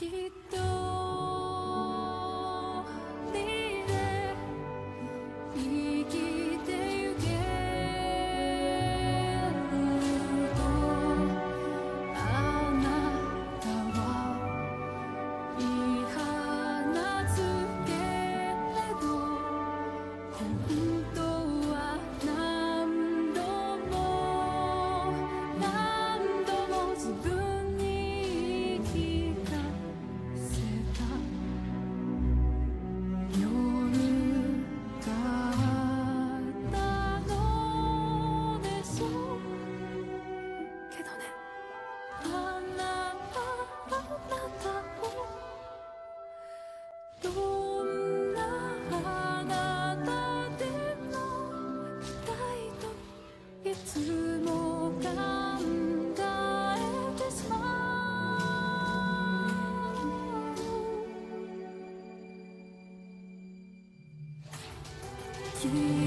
Quito. you.